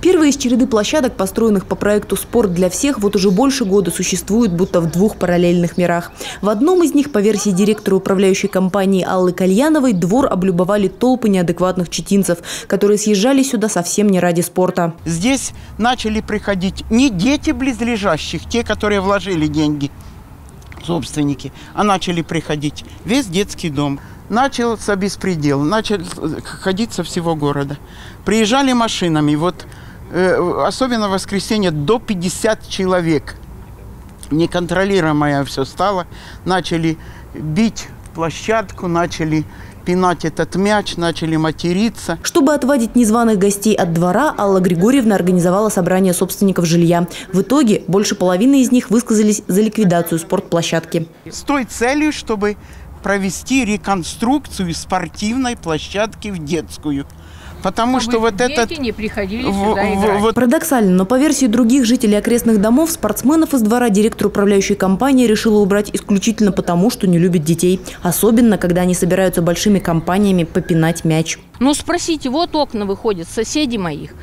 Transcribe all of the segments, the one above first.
Первые из череды площадок, построенных по проекту «Спорт для всех», вот уже больше года существуют будто в двух параллельных мирах. В одном из них, по версии директора управляющей компании Аллы Кальяновой, двор облюбовали толпы неадекватных читинцев, которые съезжали сюда совсем не ради спорта. Здесь начали приходить не дети близлежащих, те, которые вложили деньги, собственники, а начали приходить весь детский дом. Начался беспредел, начал ходить со всего города. Приезжали машинами, вот э, особенно в воскресенье до 50 человек. Неконтролируемое все стало. Начали бить площадку, начали пинать этот мяч, начали материться. Чтобы отводить незваных гостей от двора, Алла Григорьевна организовала собрание собственников жилья. В итоге больше половины из них высказались за ликвидацию спортплощадки. С той целью, чтобы провести реконструкцию спортивной площадки в детскую. Потому Чтобы что вот дети этот... не приходили в- сюда в- играть. вот Парадоксально, но по версии других жителей окрестных домов, спортсменов из двора директор управляющей компании решила убрать исключительно потому, что не любит детей. Особенно, когда они собираются большими компаниями попинать мяч. Ну, спросите, вот окна выходят, соседи моих.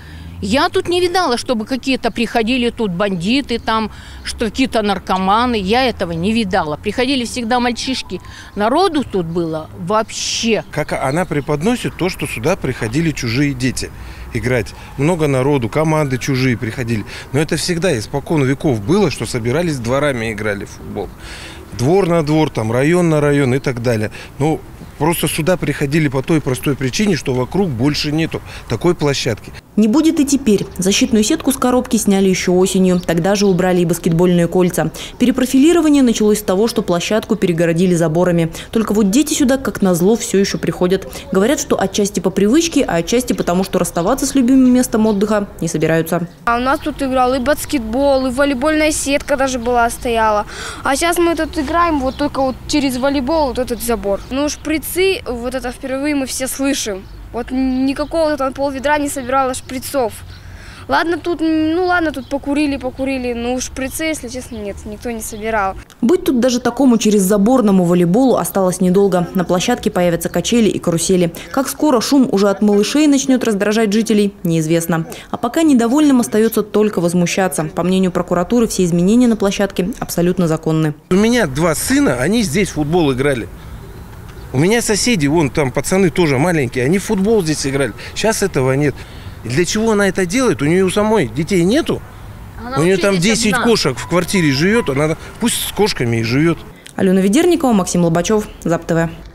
Я тут не видала, чтобы какие-то приходили тут бандиты, там, что какие-то наркоманы. Я этого не видала. Приходили всегда мальчишки. Народу тут было вообще. как она преподносит то, что сюда приходили чужие дети играть. Много народу, команды чужие приходили. Но это всегда испокон веков было, что собирались дворами и играли в футбол. Двор на двор, там район на район и так далее. Но просто сюда приходили по той простой причине, что вокруг больше нету такой площадки. Не будет и теперь. Защитную сетку с коробки сняли еще осенью. Тогда же убрали и баскетбольные кольца. Перепрофилирование началось с того, что площадку перегородили заборами. Только вот дети сюда, как назло, все еще приходят. Говорят, что отчасти по привычке, а отчасти потому, что расставаться с любимым местом отдыха не собираются. А у нас тут играл и баскетбол, и волейбольная сетка даже была стояла. А сейчас мы тут играем вот только вот через волейбол вот этот забор. Ну, шприцы, вот это впервые мы все слышим. Вот никакого там пол ведра не собирала шприцов. Ладно, тут, ну ладно, тут покурили, покурили, ну шприцы, если честно, нет, никто не собирал. Быть тут даже такому через заборному волейболу осталось недолго. На площадке появятся качели и карусели. Как скоро шум уже от малышей начнет раздражать жителей, неизвестно. А пока недовольным остается только возмущаться. По мнению прокуратуры, все изменения на площадке абсолютно законны. У меня два сына, они здесь в футбол играли. У меня соседи, вон там пацаны тоже маленькие, они в футбол здесь играли. Сейчас этого нет. И для чего она это делает? У нее у самой детей нету. у нее там 10 кошек в квартире живет, она пусть с кошками и живет. Алена Ведерникова, Максим Лобачев, ЗАП ТВ.